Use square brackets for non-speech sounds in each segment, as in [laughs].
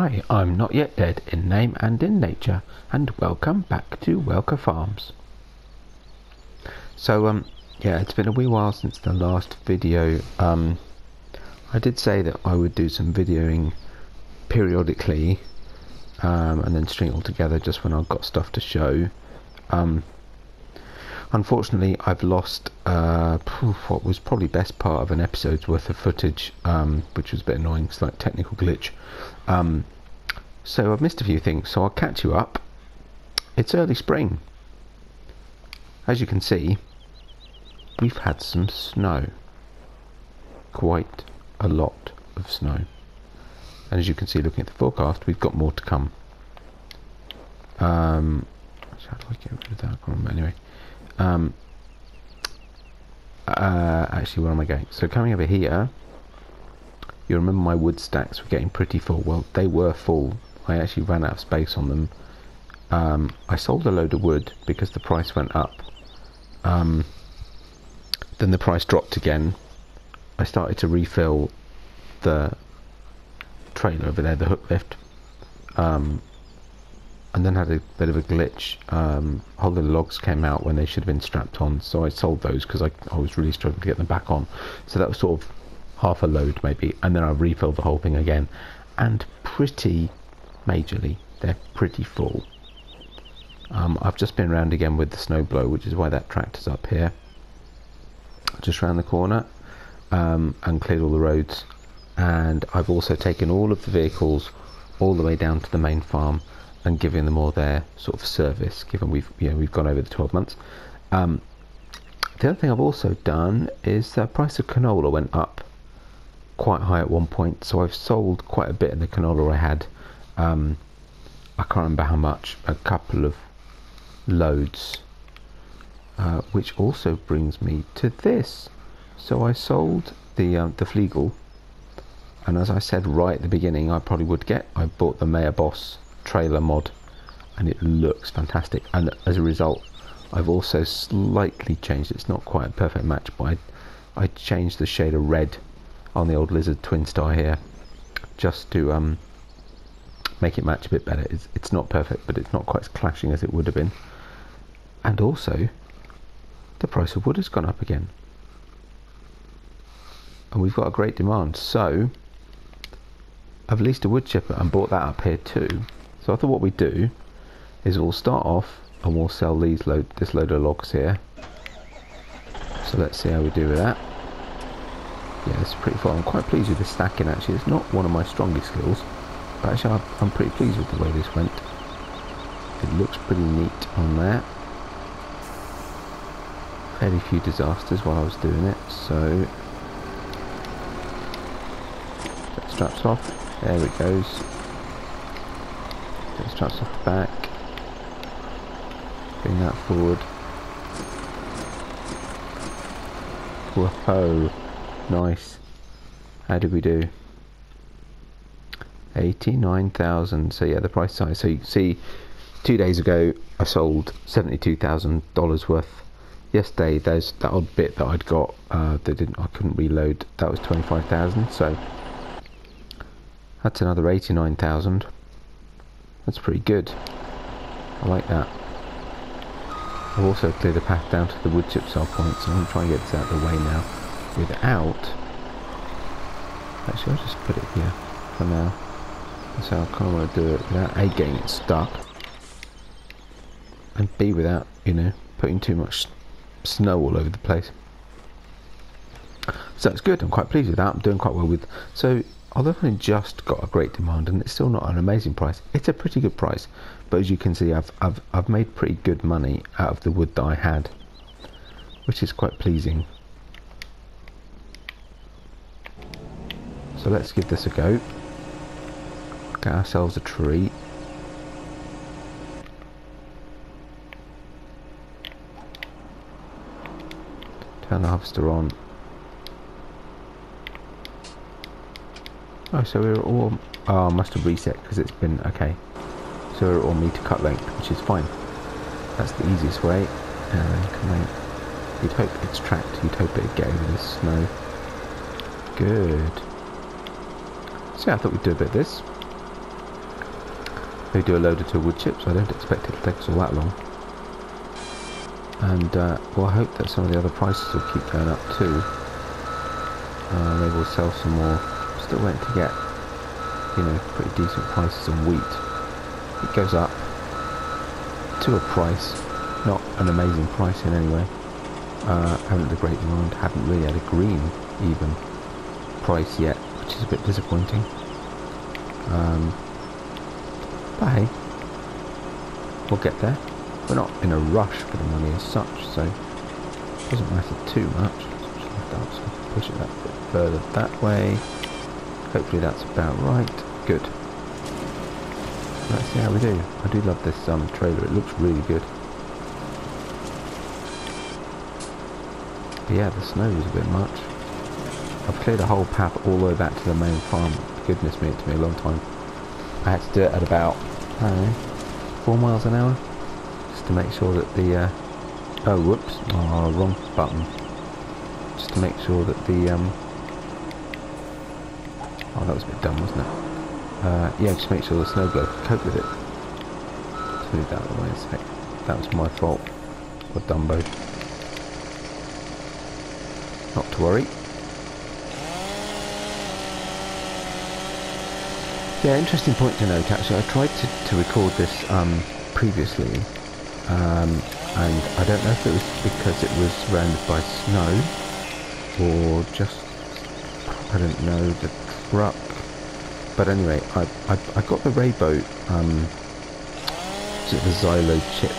Hi, I'm not yet dead in name and in nature, and welcome back to Welker Farms. So, um, yeah, it's been a wee while since the last video. Um, I did say that I would do some videoing periodically, um, and then string it all together just when I've got stuff to show. Um, unfortunately, I've lost uh, what was probably best part of an episode's worth of footage, um, which was a bit annoying. It's like technical glitch. Um, so I've missed a few things, so I'll catch you up. It's early spring. As you can see, we've had some snow. Quite a lot of snow. And as you can see, looking at the forecast, we've got more to come. Um, how do I get rid of that? Anyway, um, uh, actually, where am I going? So coming over here, you remember my wood stacks were getting pretty full. Well, they were full. I actually ran out of space on them. Um, I sold a load of wood because the price went up. Um, then the price dropped again. I started to refill the trailer over there, the hook lift. Um, and then had a bit of a glitch. Um, whole of the logs came out when they should have been strapped on, so I sold those because I, I was really struggling to get them back on. So that was sort of half a load maybe, and then I refilled the whole thing again, and pretty majorly, they're pretty full. Um, I've just been around again with the snowblower, which is why that tractor's up here, just round the corner, um, and cleared all the roads. And I've also taken all of the vehicles all the way down to the main farm and given them all their sort of service, given we've you know we've gone over the 12 months. Um, the other thing I've also done is the price of canola went up quite high at one point, so I've sold quite a bit of the canola I had. Um, I can't remember how much, a couple of loads, uh, which also brings me to this. So I sold the um, the Fliegl, and as I said right at the beginning, I probably would get. I bought the Meyers Boss trailer mod, and it looks fantastic. And as a result, I've also slightly changed. It's not quite a perfect match, but I I changed the shade of red on the old Lizard Twin Star here, just to um, make it match a bit better. It's, it's not perfect, but it's not quite as clashing as it would have been. And also, the price of wood has gone up again. And we've got a great demand. So, I've leased a wood chipper and bought that up here too. So I thought what we'd do is we'll start off and we'll sell these load this load of logs here. So let's see how we do with that yeah, it's pretty fun. I'm quite pleased with the stacking actually. It's not one of my strongest skills, but actually I'm pretty pleased with the way this went. It looks pretty neat on there. Fairly few disasters while I was doing it, so that straps off. There it goes. That straps off back. Bring that forward. Whoa. Nice. How did we do? 89,000. So yeah, the price size. So you see, two days ago I sold $72,000 worth. Yesterday there's that odd bit that I'd got uh, that didn't I couldn't reload. That was 25,000. So that's another 89,000. That's pretty good. I like that. I've also cleared the path down to the wood chip sell point, so I'm going to get this out of the way now without actually I'll just put it here for now how I kind of do it without A getting it stuck and B without you know putting too much snow all over the place. So it's good. I'm quite pleased with that. I'm doing quite well with so although I've only just got a great demand and it's still not an amazing price it's a pretty good price. But as you can see I've, I've, I've made pretty good money out of the wood that I had which is quite pleasing. So let's give this a go. Get ourselves a treat. Turn the harvester on. Oh, so we're all... Oh, must have reset because it's been... Okay. So we're all meter cut length, which is fine. That's the easiest way. And can. You'd hope it's tracked. You'd hope it'd get over the snow. Good. So yeah, I thought we'd do a bit of this. They do a load of wood chips. I don't expect it to take us all that long. And uh, well, I hope that some of the other prices will keep going up too. Uh, maybe we'll sell some more. Still waiting to get, you know, pretty decent prices on wheat. It goes up to a price, not an amazing price in any way. Uh, haven't a great demand, haven't really had a green even price yet, which is a bit disappointing. Um, but hey, we'll get there. We're not in a rush for the money as such, so it doesn't matter too much. Just push it that bit further that way. Hopefully that's about right. Good. Let's see how we do. I do love this um, trailer. It looks really good. But yeah, the snow is a bit much. I've cleared a whole path all the way back to the main farm. Goodness me, it took me a long time. I had to do it at about, I don't know, four miles an hour. Just to make sure that the, uh, oh whoops, oh, wrong button. Just to make sure that the, um, oh that was a bit dumb wasn't it? Uh, yeah, just make sure the snow blower can cope with it. Let's move that away a sec. That was my fault. Or Dumbo. Not to worry. Yeah, interesting point to note actually. I tried to, to record this um, previously um, and I don't know if it was because it was surrounded by snow or just, I don't know, the truck but anyway, I, I, I got the Rabaud, um, the Xylo chip,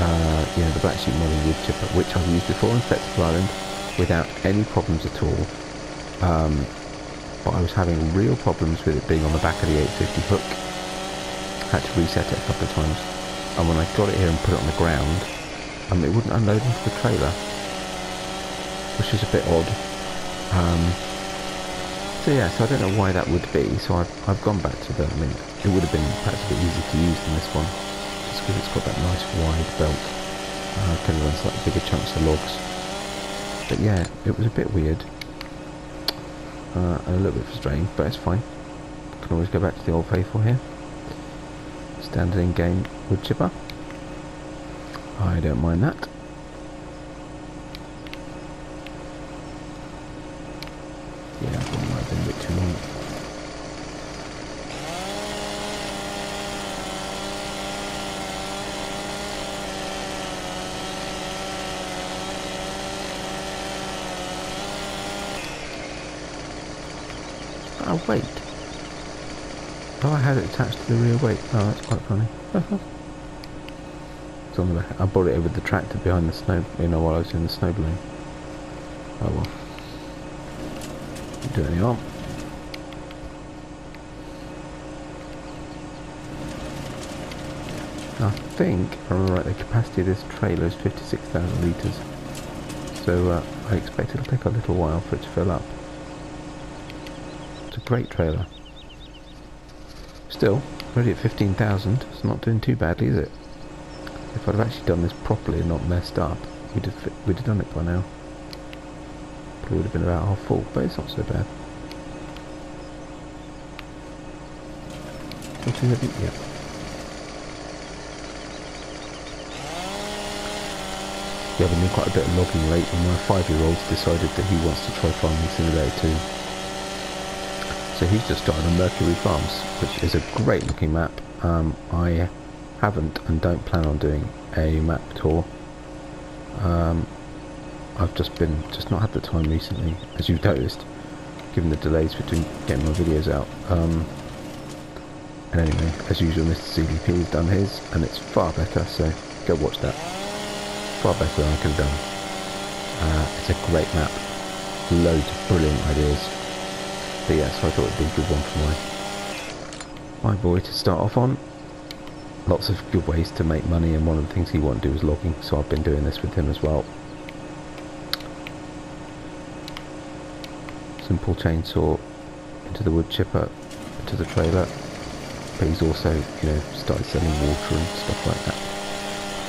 uh, you know, the black sheep model wood chipper, which I've used before on Flexible Island without any problems at all. Um, but I was having real problems with it being on the back of the 850 hook. Had to reset it a couple of times. And when I got it here and put it on the ground, um, it wouldn't unload into the trailer, which is a bit odd. Um, so yeah, so I don't know why that would be, so I've, I've gone back to the, I mean, it would have been perhaps a bit easier to use than this one, just because it's got that nice wide belt, uh, can run slightly bigger chunks of logs. But yeah, it was a bit weird, uh, and a little bit frustrating, but it's fine. Can always go back to the old faithful here. Standard in-game wood chipper. I don't mind that. Weight. Oh, I had it attached to the rear weight. Oh, that's quite funny. [laughs] it's on the back. I brought it over the tractor behind the snow, you know, while I was in the snow balloon. Oh well. Do any harm. I think, if I remember right, the capacity of this trailer is 56,000 litres. So uh, I expect it'll take a little while for it to fill up great trailer. Still, already at 15,000, it's not doing too badly, is it? If I'd have actually done this properly and not messed up, we'd have, we'd have done it by now. Probably would have been about half full, but it's not so bad. Something that, yeah. Yeah, I've been doing quite a bit of logging lately. my five-year-old's decided that he wants to try Farming Simulator too. So he's just started on Mercury Farms, which is a great looking map. Um, I haven't and don't plan on doing a map tour. Um, I've just been just not had the time recently, as you've noticed, given the delays between getting my videos out. Um, and anyway, as usual, Mr. CDP has done his, and it's far better. So go watch that. Far better than I could have done. Uh, it's a great map. Loads of brilliant ideas. But so I thought it'd be a good one for my, my boy to start off on. Lots of good ways to make money and one of the things he to do is logging, so I've been doing this with him as well. Simple chainsaw into the wood chipper, into the trailer, but he's also, you know, started selling water and stuff like that.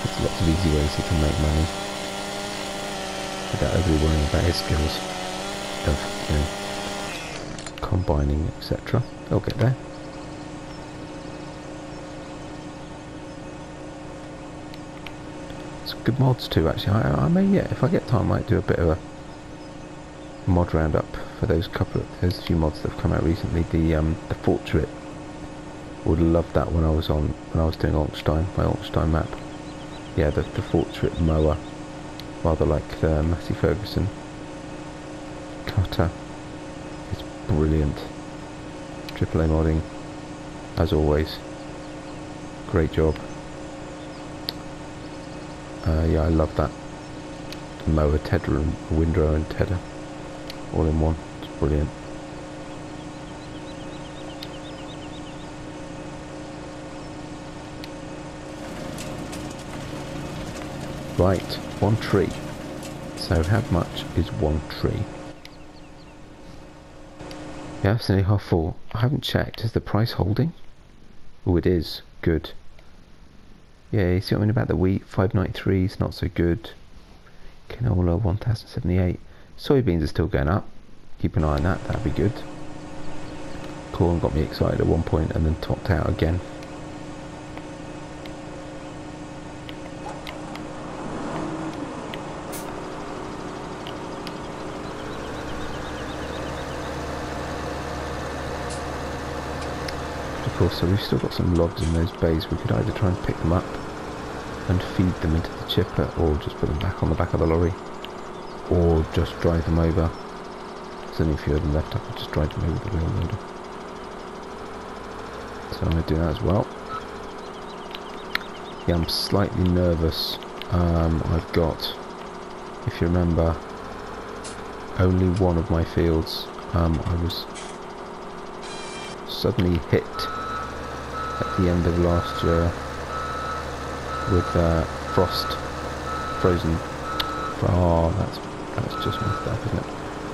There's lots of easy ways he can make money without overly worrying about his skills of, you know, combining, etc. They'll get there. Some good mods too, actually. I, I may, yeah, if I get time, I might do a bit of a mod roundup for those couple of those few mods that have come out recently. The um, the Fortschritt. Would love that when I was on when I was doing Orkstein, my Orkstein map. Yeah, the the Fortschritt mower, rather like the Massey Ferguson cutter. Brilliant. AAA modding, as always. Great job. Uh, yeah, I love that mower, tedder, and windrow and tedder all in one. It's brilliant. Right, one tree. So how much is one tree? Yeah, it's half full. I haven't checked. Is the price holding? Oh, it is. Good. Yeah, you see what I mean about the wheat? 593 is not so good. Canola 1078. Soybeans are still going up. Keep an eye on that, that'd be good. Corn got me excited at one point and then topped out again. Of course, so we've still got some logs in those bays. We could either try and pick them up and feed them into the chipper or just put them back on the back of the lorry or just drive them over. There's only a few of them left, I could just drive them over the wheel loader. So I'm going to do that as well. Yeah, I'm slightly nervous. Um, I've got, if you remember, only one of my fields. Um, I was suddenly hit at the end of last year with uh, frost, frozen. Oh, that's that's just messed up, isn't it?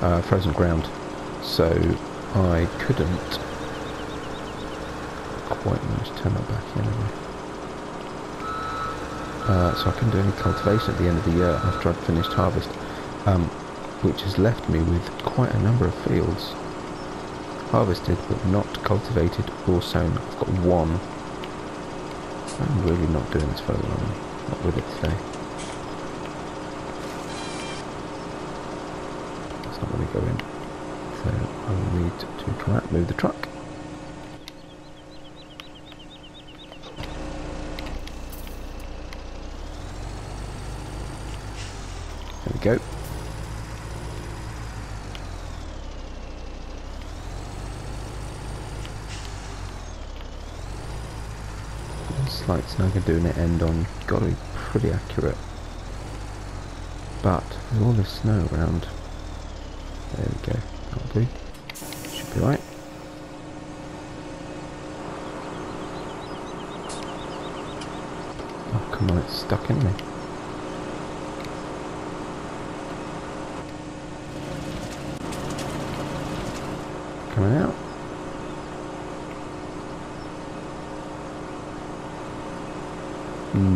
Uh, frozen ground. So I couldn't quite manage to turn that back in. Anyway. Uh, so I couldn't do any cultivation at the end of the year after I'd finished harvest, um, which has left me with quite a number of fields harvested but not cultivated or sown. I've got one. I'm really not doing this very well. Not with it today. not going to go in. So I will need to come out, move the truck. There we go. Slight snag doing it end on, got to be pretty accurate. But with all this snow around, there we go. That'll do. Should be right. Oh, come on, it's stuck in me. Coming out.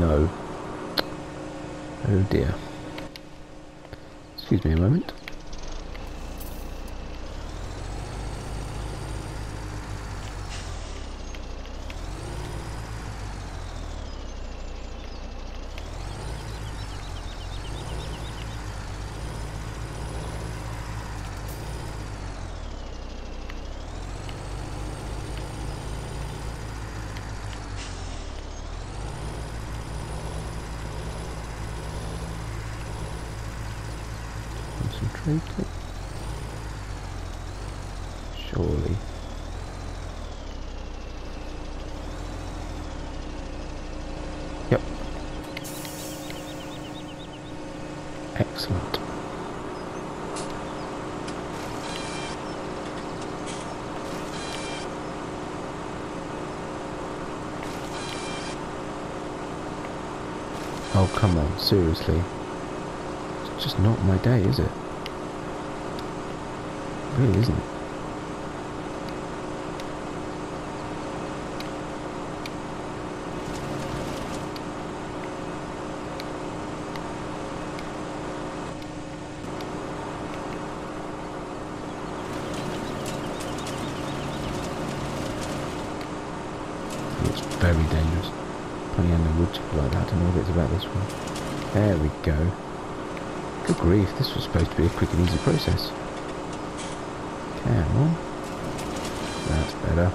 No. Oh dear. Excuse me a moment. Surely. Yep. Excellent. Oh, come on, seriously. It's just not my day, is it? Really isn't. It's very dangerous. Putting in the wood chipper like that, I don't know what it's about this one. There we go. Good grief, this was supposed to be a quick and easy process. Come on. That's better.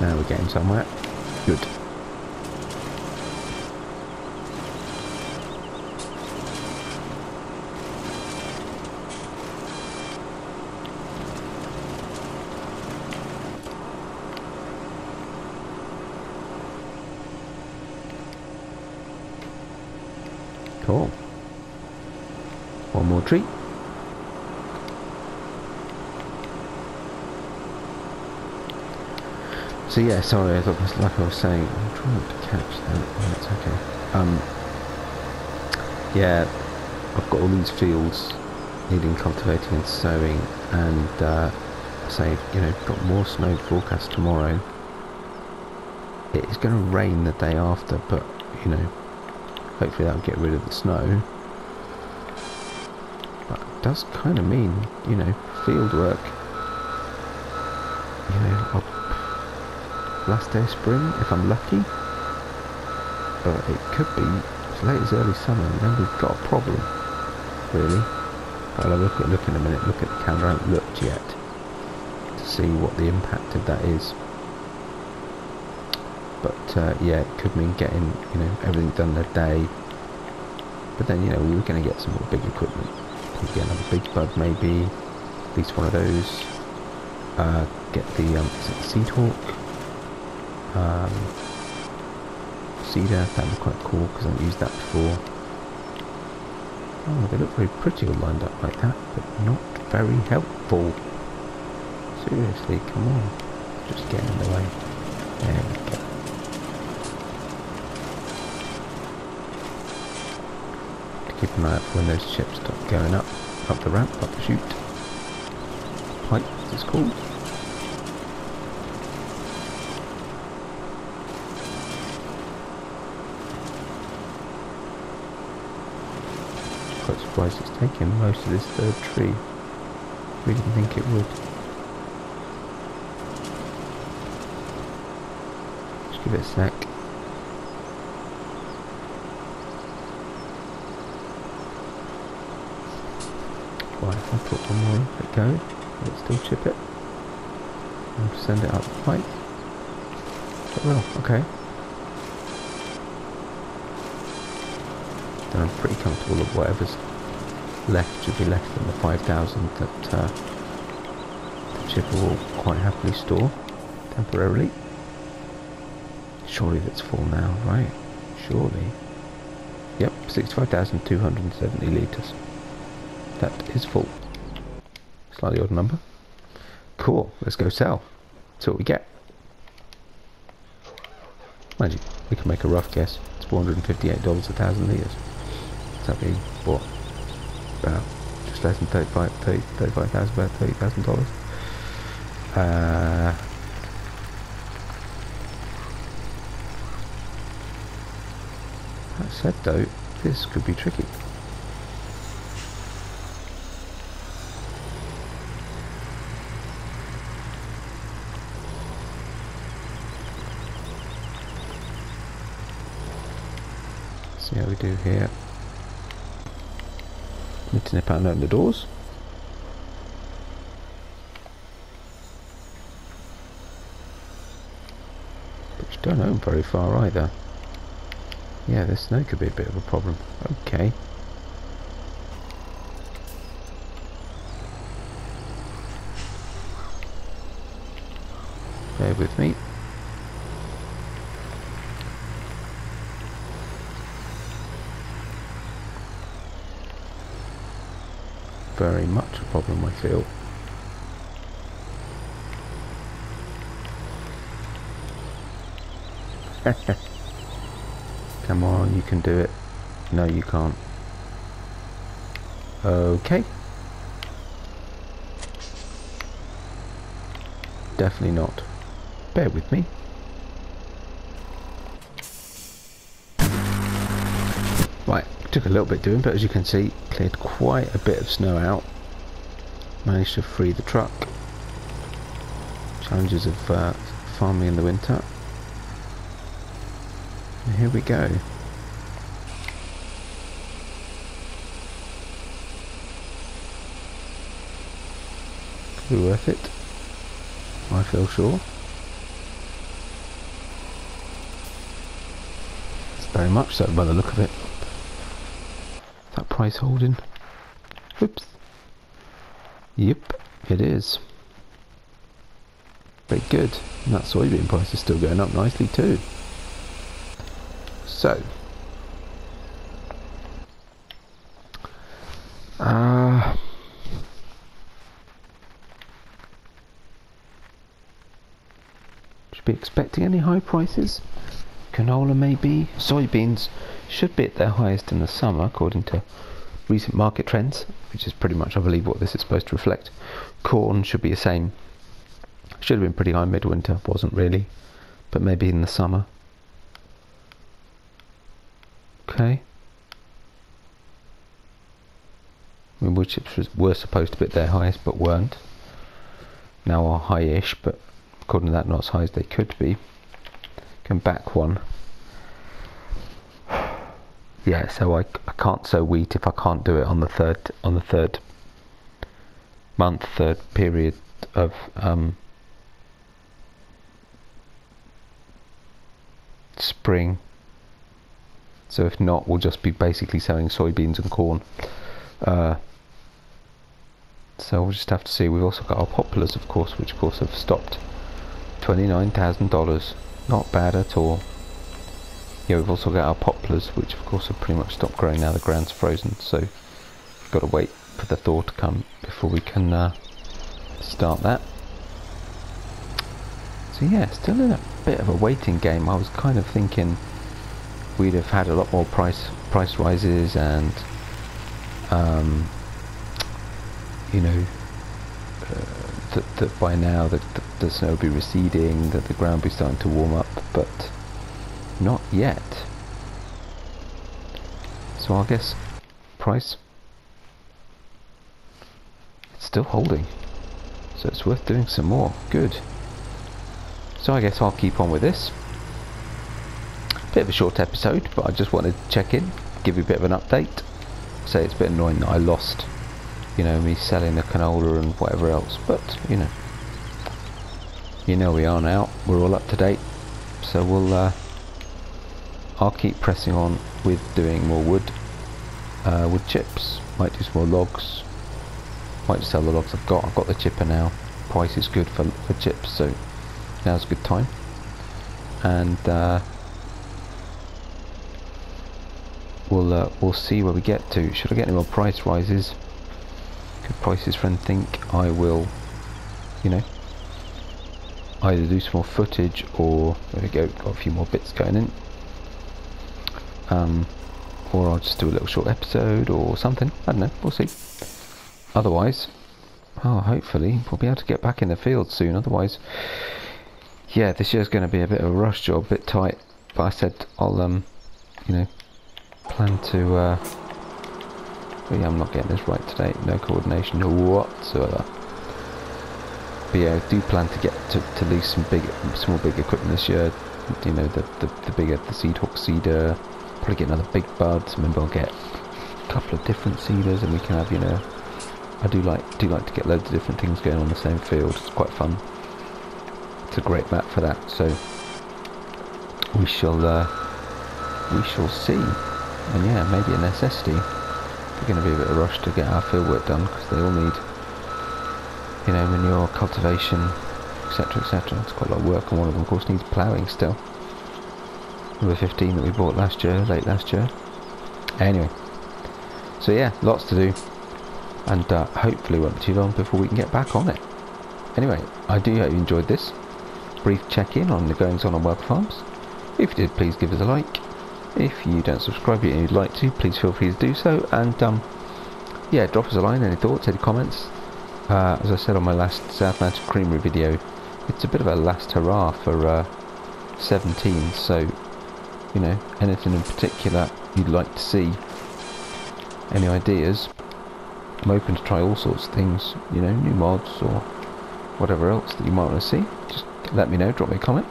Now we're getting somewhere. Good. Cool. One more tree. So yeah, sorry, I thought, like I was saying, I'm trying to catch that. That's okay. Um, yeah, I've got all these fields needing cultivating and sowing, and uh, say, you know, got more snow forecast tomorrow. It is going to rain the day after, but you know, hopefully that'll get rid of the snow. But it does kind of mean, you know, field work. You know, I'll last day of spring if I'm lucky. But it could be as late as early summer and then we've got a problem, really. I'll look at, look in a minute, look at the calendar, I haven't looked yet to see what the impact of that is. But uh, yeah, it could mean getting, you know, everything done in a day. But then, you know, we're going to get some more big equipment. We'll get another big bud maybe, at least one of those. Uh, get the, um, is it the? Um, cedar. That was quite cool because I've used that before. Oh, they look very pretty all lined up like that, but not very helpful. Seriously, come on. Just get in the way. There we go. To keep an eye out when those chips start going up, up the ramp, up the chute. Pipe, it's called. Taken most of this third tree. We didn't think it would. Just give it a sec. Right, if I put one more let go, let it still chip it. And send it up the pipe. It will, okay. Then I'm pretty comfortable of whatever's left should be less than the 5,000 that uh, the chipper will quite happily store temporarily. Surely that's full now, right? Surely. Yep, 65,270 litres. That is full. Slightly odd number. Cool, let's go sell. See what we get. Mind you, we can make a rough guess. It's $458 a thousand litres. So that'd be what? About just less than 35 30, 35,000 about $30,000 uh, that said though this could be tricky. See how we do here Need to nip out and open the doors. Which don't open very far either. Yeah, this snow could be a bit of a problem. Okay. Bear with me. Very much a problem I feel. [laughs] Come on, you can do it. No, you can't. Okay. Definitely not. Bear with me. A little bit doing, but as you can see, cleared quite a bit of snow out. Managed to free the truck. Challenges of uh, farming in the winter. And here we go. Could be worth it. I feel sure. It's very much so by the look of it. Price holding? Oops. Yep, it is. Very good. And that soybean price is still going up nicely too. So. Uh, should be expecting any high prices. Canola maybe. Soybeans should be at their highest in the summer according to recent market trends, which is pretty much I believe what this is supposed to reflect. Corn should be the same. Should have been pretty high midwinter, wasn't really. But maybe in the summer. Okay. I mean, wood chips was, were supposed to be at their highest but weren't. Now are high-ish, but according to that not as high as they could be. Going back one. Yeah, so I, I can't sow wheat if I can't do it on the third on the third month, third period of um, spring. So if not, we'll just be basically sowing soybeans and corn. Uh, so we'll just have to see. We've also got our poplars, of course, which of course have stopped. Twenty-nine thousand dollars. Not bad at all. Yeah, we've also got our poplars, which of course have pretty much stopped growing now the ground's frozen, so we've got to wait for the thaw to come before we can uh, start that. So yeah, still in a bit of a waiting game. I was kind of thinking we'd have had a lot more price price rises and um, you know uh, that, that by now the, the, the snow will be receding, that the ground will be starting to warm up, but not yet. So I guess price it's still holding. So it's worth doing some more. Good. So I guess I'll keep on with this. Bit of a short episode, but I just wanted to check in, give you a bit of an update. Say it's a bit annoying that I lost, you know, me selling the canola and whatever else, but you know, you know we are now. We're all up to date, so we'll. Uh, I'll keep pressing on with doing more wood, uh, wood chips. Might do some more logs. Might sell the logs I've got. I've got the chipper now. Price is good for for chips, so now's a good time. And uh, we'll uh, we'll see where we get to. Should I get any more price rises? Could prices friend think I will, you know, either do some more footage or there we go, got a few more bits going in. Um, or I'll just do a little short episode or something. I don't know. We'll see. Otherwise, oh, hopefully we'll be able to get back in the field soon. Otherwise, yeah, this year's going to be a bit of a rush job, a bit tight. But I said I'll, um, you know, plan to. Uh, yeah, I'm not getting this right today. No coordination whatsoever. But yeah, I do plan to get to, to lease some big, more big equipment this year. You know, the the, the bigger the Seedhawk seeder. Probably get another big bud. Maybe I'll get a couple of different seeders, and we can have you know. I do like do like to get loads of different things going on the same field. It's quite fun. It's a great map for that. So we shall uh, we shall see. And yeah, maybe a necessity. We're going to be a bit of a rush to get our field work done because they all need, you know, manure, cultivation, etc., etc. It's quite a lot of work, and one of them, of course, needs ploughing still. Number 15 that we bought last year, late last year. Anyway, so yeah, lots to do, and uh, hopefully won't be too long before we can get back on it. Anyway, I do hope you enjoyed this brief check-in on the goings on Welker Farms. If you did, please give us a like. If you don't subscribe yet and you'd like to, please feel free to do so. And um, yeah, drop us a line, any thoughts, any comments. Uh, as I said on my last South Creamery video, it's a bit of a last hurrah for uh, 17. So, you know, anything in particular you'd like to see, any ideas, I'm open to try all sorts of things, you know, new mods or whatever else that you might want to see. Just let me know, drop me a comment.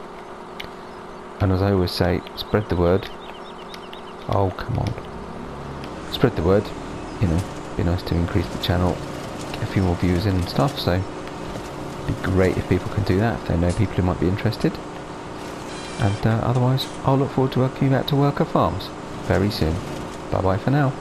And as I always say, spread the word. Oh, come on. Spread the word. You know, be nice to increase the channel, get a few more views in and stuff, so it'd be great if people can do that, if they know people who might be interested. And uh, otherwise, I'll look forward to welcoming you back to Welker Farms very soon. Bye bye for now.